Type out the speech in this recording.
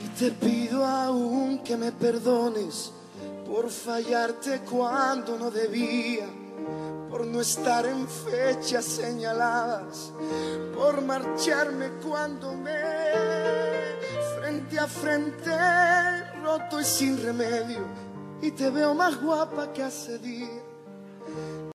Y te pido aún que me perdones por fallarte cuando no debía, por no estar en fechas señaladas, por marcharme cuando me frente a frente roto y sin remedio. Y te veo más guapa que hace días